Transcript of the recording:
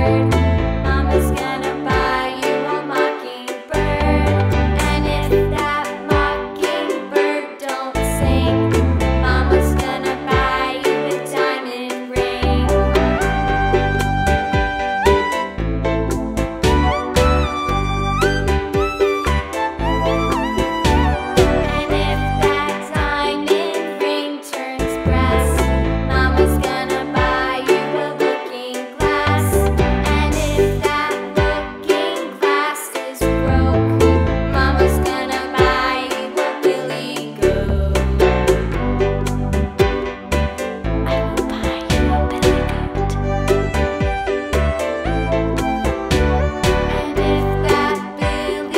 word.